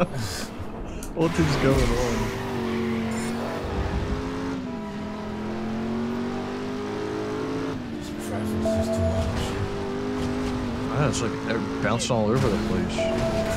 what is going on? Traffic's just too much. It's like they're bouncing all over the place.